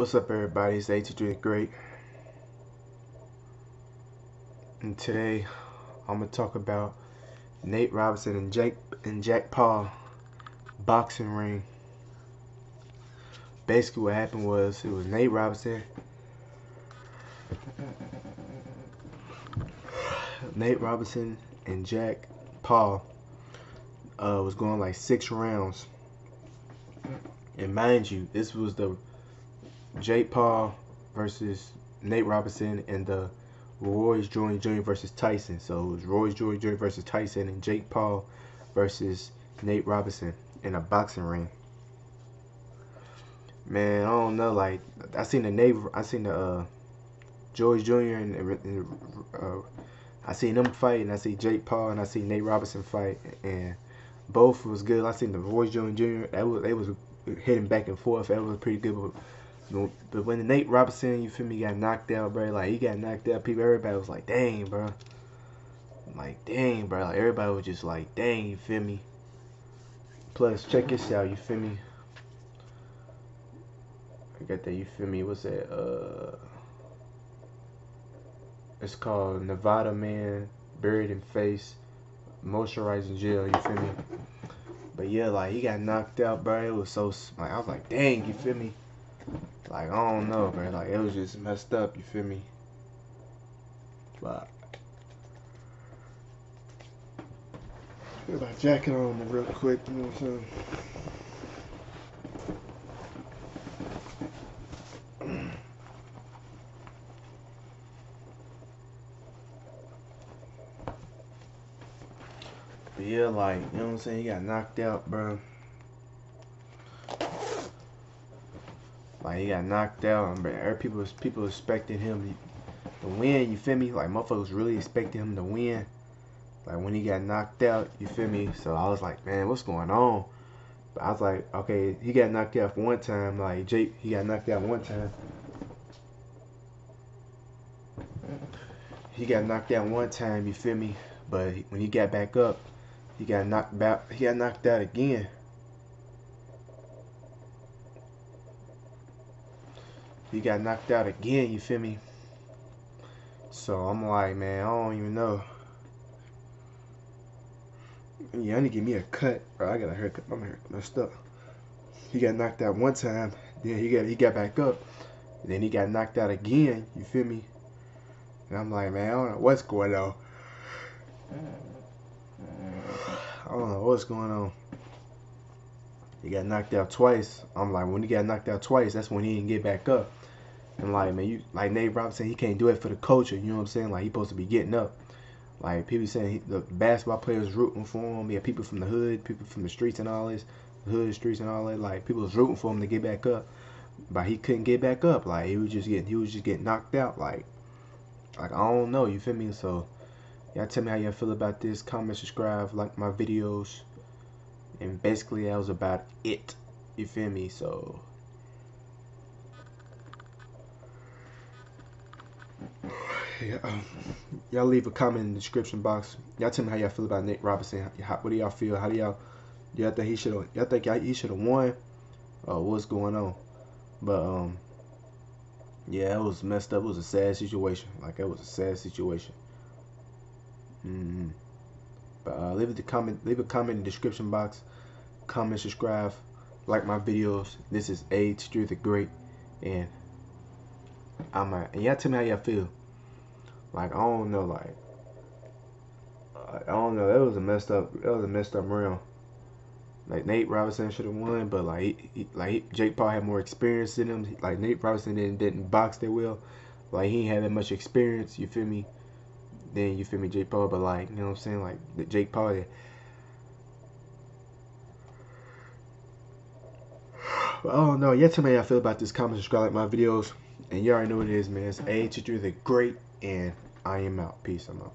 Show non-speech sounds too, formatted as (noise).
What's up, everybody? It's A2 the Great. And today, I'm gonna talk about Nate Robinson and Jake and Jack Paul boxing ring. Basically, what happened was it was Nate Robinson. Nate Robinson and Jake Paul uh, was going like six rounds. And mind you, this was the Jake Paul versus Nate Robinson and the Roy Jones Jr. versus Tyson. So it was Roy Jones Jr. versus Tyson and Jake Paul versus Nate Robinson in a boxing ring. Man, I don't know. Like I seen the Nate, I seen the uh, George Jr. and, and uh, I seen them fight, and I see Jake Paul and I see Nate Robinson fight, and both was good. I seen the Roy Jones Jr. That was they was hitting back and forth. That was pretty good. But but when Nate Robinson, you feel me, got knocked out, bro. Like he got knocked out, people, everybody was like, dang, bro. Like, dang, bro. Like everybody was just like, dang, you feel me. Plus, check this out, you feel me. I got that, you feel me. What's that? Uh, it's called Nivea Men Buried in Face, Moisturizing Gel. You feel me? But yeah, like he got knocked out, bro. It was so like I was like, dang, you feel me? Like, I don't know, man. Like, it was just messed up, you feel me? But. Put my jacket on real quick, you know what I'm saying? But yeah, like, you know what I'm saying? He got knocked out, bro. Like he got knocked out, but people was people expecting him to win. You feel me? Like motherfuckers really expecting him to win. Like when he got knocked out, you feel me? So I was like, man, what's going on? But I was like, okay, he got knocked out one time. Like Jake, he got knocked out one time. He got knocked out one time. You feel me? But when he got back up, he got knocked out. He got knocked out again. He got knocked out again, you feel me? So I'm like, man, I don't even know. Need to give me a cut, bro. I got a haircut. My hair messed up. He got knocked out one time, then he got he got back up, then he got knocked out again. You feel me? And I'm like, man, I don't know what's going on. (sighs) I don't know what's going on. He got knocked out twice. I'm like, when he got knocked out twice, that's when he didn't get back up. And like, man, you like Nate Robinson, he can't do it for the culture. You know what I'm saying? Like, he supposed to be getting up. Like people saying he, the basketball players rooting for him. Yeah, people from the hood, people from the streets and all this, hood streets and all that. Like people was rooting for him to get back up, but he couldn't get back up. Like he was just getting, he was just getting knocked out. Like, like I don't know. You feel me? So, y'all tell me how y'all feel about this. Comment, subscribe, like my videos, and basically that was about it. You feel me? So. yeah, um, y'all leave a comment in the description box. Y'all tell me how y'all feel about Nate Robinson. How, what do y'all feel? How do y'all? Y'all think he should have? Y'all think he should have won? Uh, what's going on? But um, yeah, it was messed up. It was a sad situation. Like it was a sad situation. Mm -hmm. But uh, leave a comment. Leave a comment in the description box. Comment, subscribe, like my videos. This is AT3 the Great, and I'm out. And y'all tell me how y'all feel. Like I don't know, like I don't know. That was a messed up. That was a messed up round. Like Nate Robinson should have won, but like he, like Jake Paul had more experience in him. Like Nate Robinson didn't didn't box that well. Like he had that much experience. You feel me? Then you feel me, Jake Paul. But like you know what I'm saying? Like the Jake Paul. Had, I don't know. Yeah, tell me I feel about this. Comment, subscribe, like my videos. And you already know what it is, man. It's A to do the great and I am out. Peace. I'm out.